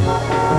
Thank you.